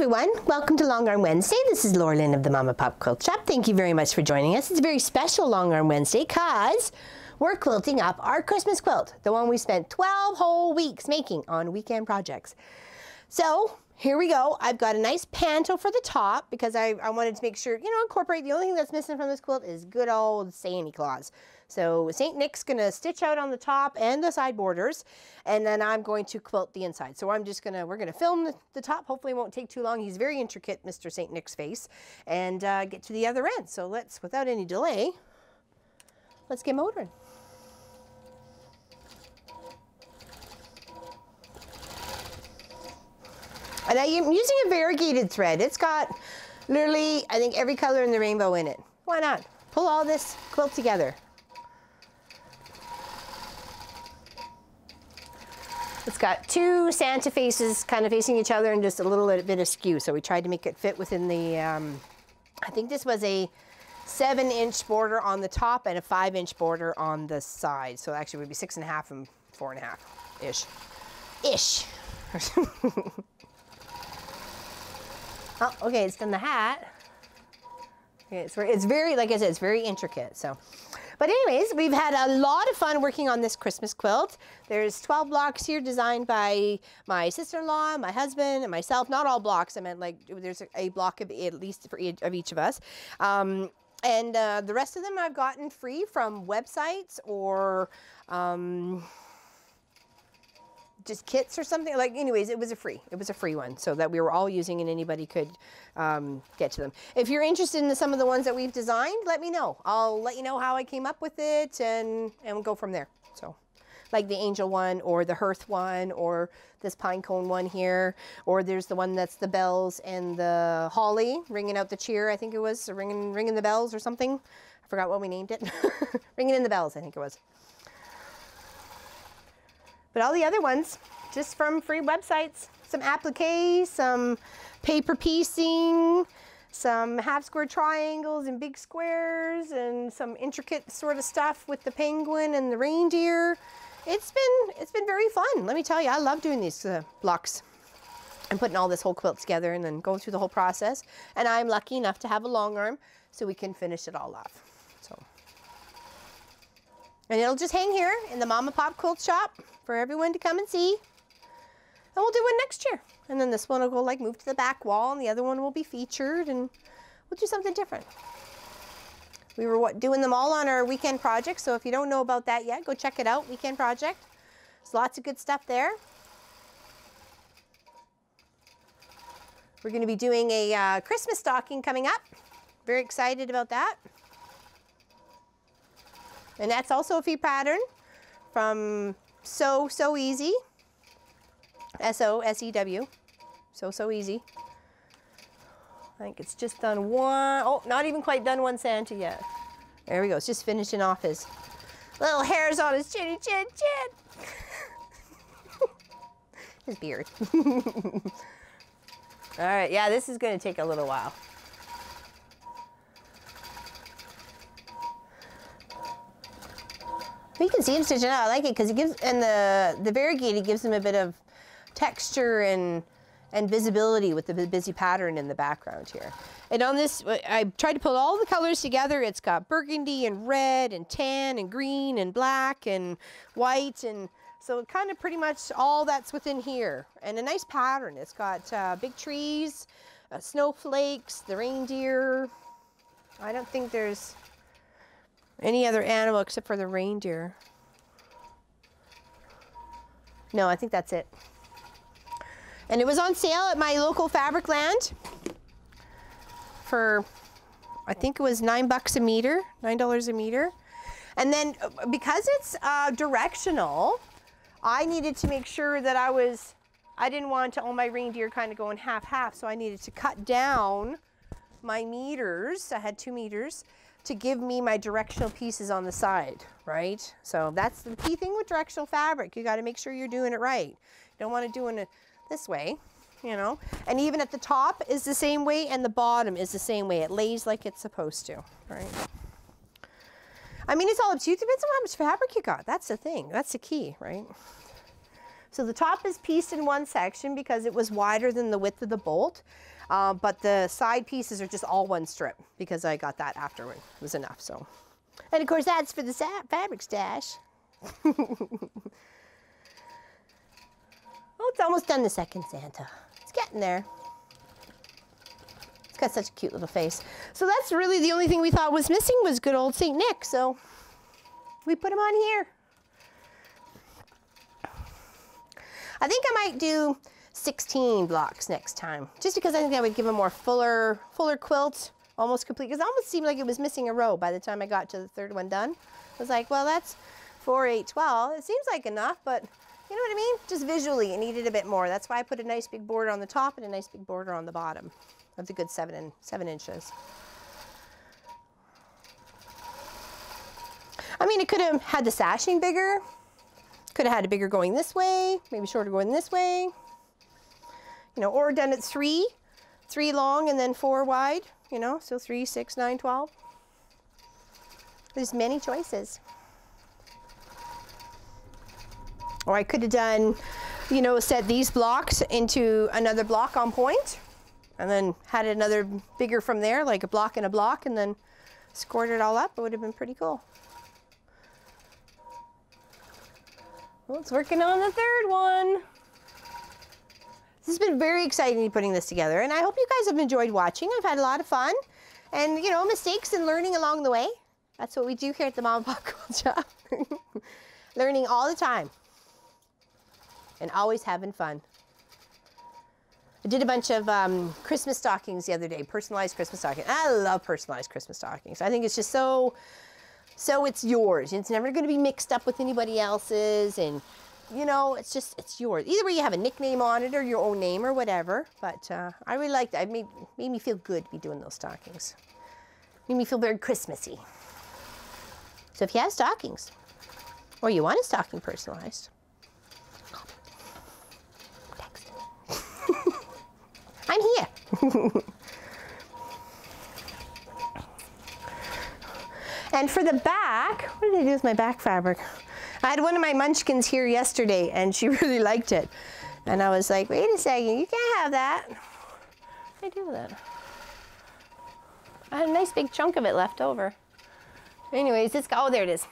everyone, welcome to Long Arm Wednesday. This is Laura of the Mom and Pop Quilt Shop. Thank you very much for joining us. It's a very special Long Arm Wednesday because we're quilting up our Christmas quilt, the one we spent 12 whole weeks making on weekend projects. So here we go. I've got a nice panto for the top because I, I wanted to make sure, you know, incorporate, the only thing that's missing from this quilt is good old Santa Claus. So St. Nick's gonna stitch out on the top and the side borders, and then I'm going to quilt the inside. So I'm just gonna, we're gonna film the, top. Hopefully it won't take too long. He's very intricate, Mr. St. Nick's face, and uh, get to the other end. So let's, without any delay, let's get motoring. And I'm using a variegated thread. It's got literally, I think, every color in the rainbow in it. Why not? Pull all this quilt together. It's got two Santa faces kind of facing each other and just a little bit askew. So we tried to make it fit within the, um, I think this was a seven inch border on the top and a five inch border on the side. So actually it would be six and a half and four and a half ish. Ish. oh, okay, it's done the hat. Okay, it's, it's very, like I said, it's very intricate. So but anyways, we've had a lot of fun working on this Christmas quilt. There's 12 blocks here designed by my sister-in-law, my husband, and myself. Not all blocks, I meant like there's a, block of at least for each, of each of us. Um, and uh, the rest of them I've gotten free from websites or um, just kits or something? Like anyways it was a free it was a free one so that we were all using and anybody could um, get to them. If you're interested in some of the ones that we've designed let me know. I'll let you know how I came up with it and and we'll go from there. So like the angel one or the hearth one or this pine cone one here or there's the one that's the bells and the holly ringing out the cheer I think it was ringing ringing the bells or something. I forgot what we named it. Ringing in the bells I think it was but all the other ones, just from free websites. Some appliques, some paper piecing, some half square triangles and big squares, and some intricate sort of stuff with the penguin and the reindeer. It's been, it's been very fun. Let me tell you, I love doing these uh, blocks and putting all this whole quilt together and then going through the whole process. And I'm lucky enough to have a long arm so we can finish it all off. And it'll just hang here in the Mom and Pop Quilt Shop for everyone to come and see. And we'll do one next year. And then this one will go like move to the back wall and the other one will be featured and we'll do something different. We were what, doing them all on our weekend project. So if you don't know about that yet, go check it out, Weekend Project. There's lots of good stuff there. We're going to be doing a uh, Christmas stocking coming up. Very excited about that. And that's also a free pattern from so, Sew Easy. S-O-S-E-W. So, Sew Easy. I think it's just done one, oh, not even quite done one Santa yet. There we go, it's just finishing off his little hairs on his chinny chin chin. his beard. All right, yeah, this is gonna take a little while. You can see him stitching out. I like it because it gives, and the, the variegated gives him a bit of texture and, and visibility with the busy pattern in the background here. And on this, I tried to put all the colors together. It's got burgundy and red and tan and green and black and white. And so kind of pretty much all that's within here. And a nice pattern. It's got uh, big trees, uh, snowflakes, the reindeer. I don't think there's any other animal except for the reindeer. No, I think that's it. And it was on sale at my local Fabricland for, I think it was nine bucks a meter, nine dollars a meter. And then uh, because it's uh, directional, I needed to make sure that I was, I didn't want to all my reindeer kind of going half half, so I needed to cut down my meters. I had two meters to give me my directional pieces on the side, right? So that's the key thing with directional fabric. You got to make sure you're doing it right. You don't want to do it this way, you know? And even at the top is the same way and the bottom is the same way. It lays like it's supposed to, right? I mean, it's all up to you. It depends on how much fabric you got. That's the thing. That's the key, right? So the top is pieced in one section because it was wider than the width of the bolt. Uh, but the side pieces are just all one strip because I got that afterward. It was enough, so. And of course that's for the fabric stash. oh, it's almost done the second Santa. It's getting there. It's got such a cute little face. So that's really the only thing we thought was missing was good old St. Nick. So we put him on here. I think I might do 16 blocks next time, just because I think that would give a more fuller, fuller quilt, almost complete. Because it almost seemed like it was missing a row by the time I got to the third one done. I was like, well, that's 4, 8, 12. It seems like enough, but you know what I mean? Just visually, it needed a bit more. That's why I put a nice big border on the top and a nice big border on the bottom of the good seven, and seven inches. I mean, it could have had the sashing bigger, could have had it bigger going this way, maybe shorter going this way. You know, or done it three, three long and then four wide, you know, so three, six, nine, 12. There's many choices. Or I could have done, you know, set these blocks into another block on point and then had another bigger from there, like a block and a block, and then scored it all up. It would have been pretty cool. Well, it's working on the third one. This has been very exciting putting this together, and I hope you guys have enjoyed watching. I've had a lot of fun, and you know, mistakes and learning along the way. That's what we do here at the Mom and Pop Quilt Shop. learning all the time, and always having fun. I did a bunch of um, Christmas stockings the other day, personalized Christmas stockings. I love personalized Christmas stockings. I think it's just so so it's yours. It's never going to be mixed up with anybody else's. And, you know, it's just, it's yours. Either way, you have a nickname on it or your own name or whatever. But uh, I really liked it. It made, made me feel good to be doing those stockings. Made me feel very Christmassy. So if you have stockings or you want a stocking personalized, I'm here. And for the back, what did I do with my back fabric? I had one of my munchkins here yesterday and she really liked it. And I was like, wait a second, you can't have that. What did I do with it? I had a nice big chunk of it left over. Anyways, it's, oh, there it is.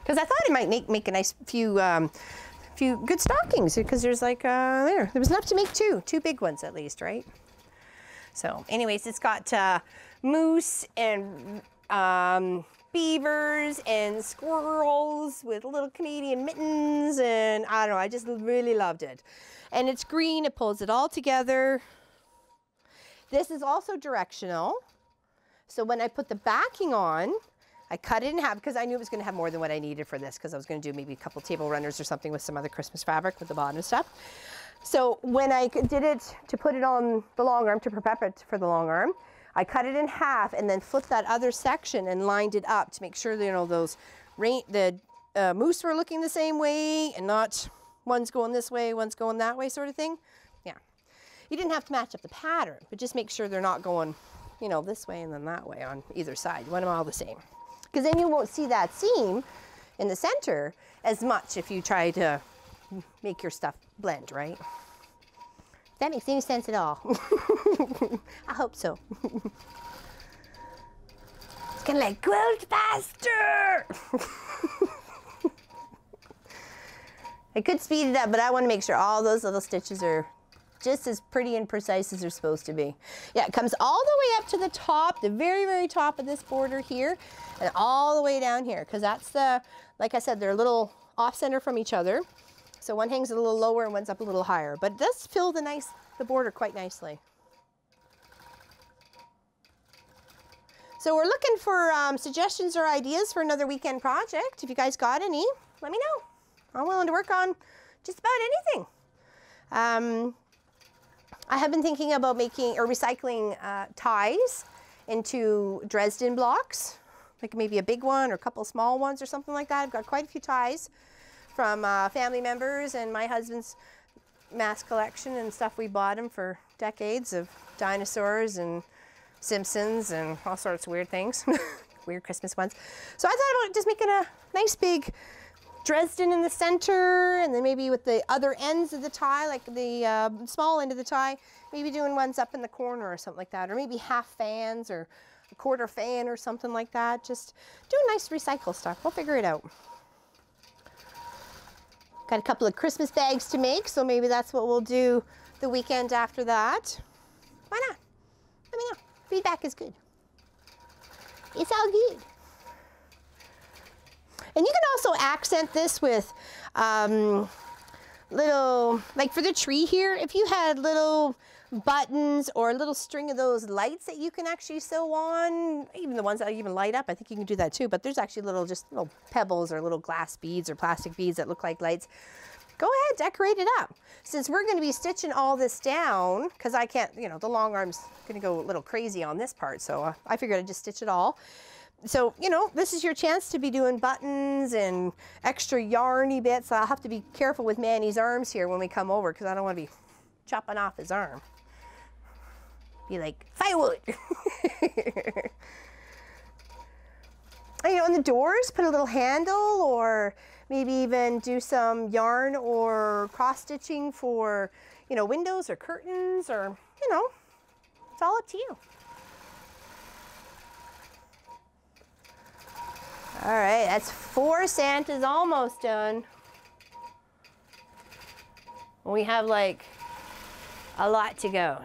Because I thought it might make, make a nice few, um, few good stockings because there's like, uh, there, there was enough to make two, two big ones at least, right? So anyways, it's got uh, moose and um, beavers and squirrels with little Canadian mittens and I don't know, I just really loved it. And it's green, it pulls it all together. This is also directional. So when I put the backing on, I cut it in half because I knew it was going to have more than what I needed for this because I was going to do maybe a couple table runners or something with some other Christmas fabric with the bottom stuff. So when I did it to put it on the long arm, to prep it for the long arm, I cut it in half and then flipped that other section and lined it up to make sure you know, those rain, the uh, moose were looking the same way and not one's going this way, one's going that way sort of thing. Yeah. You didn't have to match up the pattern, but just make sure they're not going, you know, this way and then that way on either side. You want them all the same. Because then you won't see that seam in the center as much if you try to make your stuff blend, right? That makes any sense at all. I hope so. it's kind of like, quilt faster! I could speed it up, but I want to make sure all those little stitches are just as pretty and precise as they're supposed to be. Yeah, it comes all the way up to the top, the very, very top of this border here, and all the way down here, because that's the, like I said, they're a little off center from each other. So one hangs a little lower and one's up a little higher, but it does fill the nice, the border quite nicely. So we're looking for um, suggestions or ideas for another weekend project. If you guys got any, let me know. I'm willing to work on just about anything. Um, I have been thinking about making or recycling uh, ties into Dresden blocks, like maybe a big one or a couple small ones or something like that. I've got quite a few ties from uh, family members and my husband's mass collection and stuff we bought him for decades of dinosaurs and Simpsons and all sorts of weird things, weird Christmas ones. So I thought about just making a nice big Dresden in the center, and then maybe with the other ends of the tie, like the uh, small end of the tie, maybe doing ones up in the corner or something like that, or maybe half fans or a quarter fan or something like that. Just do nice recycle stuff. We'll figure it out. Got a couple of Christmas bags to make, so maybe that's what we'll do the weekend after that. Why not? Let me know. Feedback is good. It's all good. And you can also accent this with um, little, like for the tree here, if you had little buttons or a little string of those lights that you can actually sew on, even the ones that even light up, I think you can do that too, but there's actually little, just little pebbles or little glass beads or plastic beads that look like lights. Go ahead, decorate it up. Since we're gonna be stitching all this down, because I can't, you know, the long arm's gonna go a little crazy on this part, so uh, I figured I'd just stitch it all so, you know, this is your chance to be doing buttons and extra yarny bits. I'll have to be careful with Manny's arms here when we come over because I don't want to be chopping off his arm. Be like, firewood. you know, on the doors, put a little handle or maybe even do some yarn or cross stitching for, you know, windows or curtains or, you know, it's all up to you. All right, that's four Santas almost done. We have like a lot to go.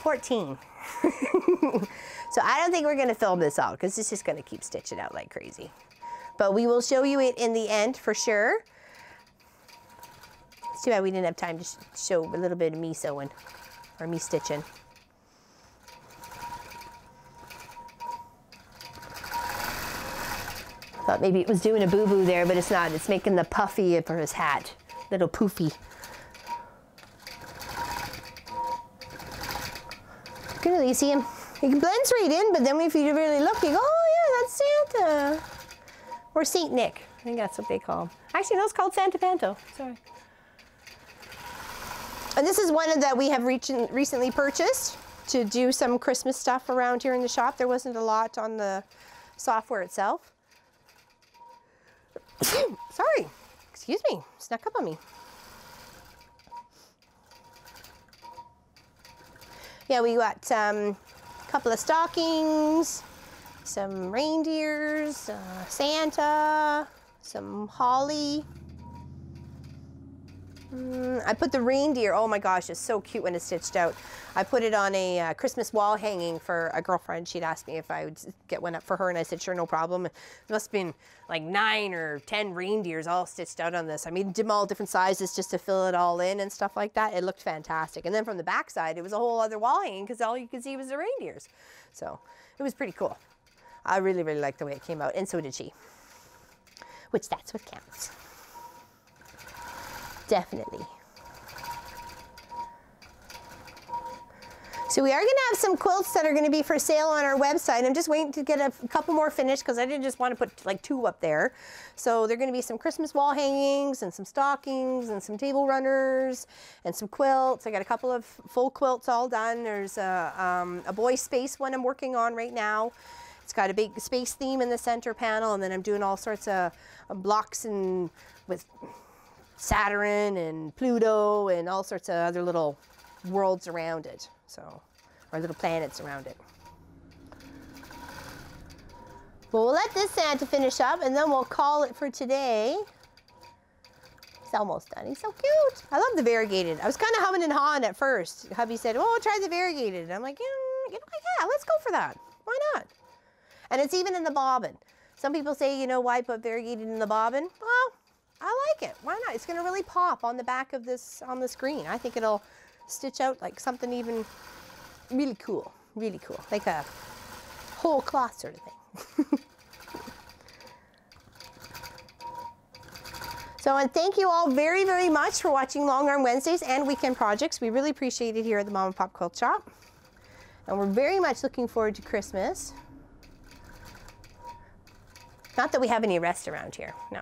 14. so I don't think we're gonna film this all because it's just gonna keep stitching out like crazy. But we will show you it in the end for sure. It's too bad we didn't have time to sh show a little bit of me sewing or me stitching. Thought maybe it was doing a boo-boo there, but it's not. It's making the puffy for his hat. Little poofy. Can really see him. He blends right in, but then if you really look, you go, oh yeah, that's Santa. Or Saint Nick. I think that's what they call him. Actually, no, it's called Santa Panto. Sorry. And this is one that we have recently purchased to do some Christmas stuff around here in the shop. There wasn't a lot on the software itself. Sorry, excuse me, snuck up on me. Yeah, we got um, a couple of stockings, some reindeers, uh, Santa, some holly. Mm, I put the reindeer, oh my gosh, it's so cute when it's stitched out. I put it on a uh, Christmas wall hanging for a girlfriend. She'd asked me if I would get one up for her and I said, sure, no problem. It must have been like nine or 10 reindeers all stitched out on this. I mean, them all different sizes just to fill it all in and stuff like that. It looked fantastic. And then from the back side, it was a whole other wall hanging because all you could see was the reindeers. So it was pretty cool. I really, really liked the way it came out and so did she, which that's what counts. Definitely. So we are gonna have some quilts that are gonna be for sale on our website. I'm just waiting to get a couple more finished because I didn't just want to put like two up there. So they're gonna be some Christmas wall hangings and some stockings and some table runners and some quilts. I got a couple of full quilts all done. There's a, um, a boy space one I'm working on right now. It's got a big space theme in the center panel and then I'm doing all sorts of blocks and with Saturn and Pluto and all sorts of other little worlds around it. So, or little planets around it. Well, we'll let this Santa finish up and then we'll call it for today. He's almost done. He's so cute. I love the variegated. I was kind of humming and hawing at first. Hubby said, oh, try the variegated. And I'm like, yeah, yeah, let's go for that. Why not? And it's even in the bobbin. Some people say, you know, why put variegated in the bobbin? Well, I like it. Why not? It's going to really pop on the back of this, on the screen. I think it'll stitch out like something even really cool. Really cool. Like a whole cloth sort of thing. So, and thank you all very, very much for watching Long Arm Wednesdays and Weekend Projects. We really appreciate it here at the Mom and Pop Quilt Shop. And we're very much looking forward to Christmas. Not that we have any rest around here, no.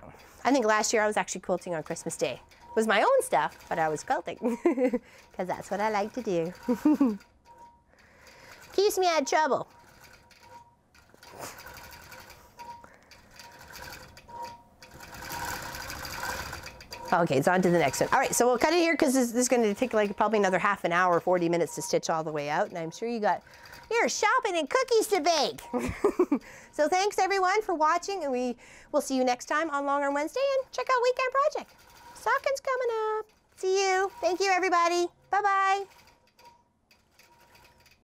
I think last year I was actually quilting on Christmas Day. It was my own stuff, but I was quilting because that's what I like to do. Keeps me out of trouble. Okay, it's on to the next one. All right, so we'll cut it here because this, this, is going to take like probably another half an hour, 40 minutes to stitch all the way out. And I'm sure you got your shopping and cookies to bake. so thanks everyone for watching and we will see you next time on Long Arm Wednesday and check out Weekend Project. Stocking's coming up. See you. Thank you everybody. Bye-bye.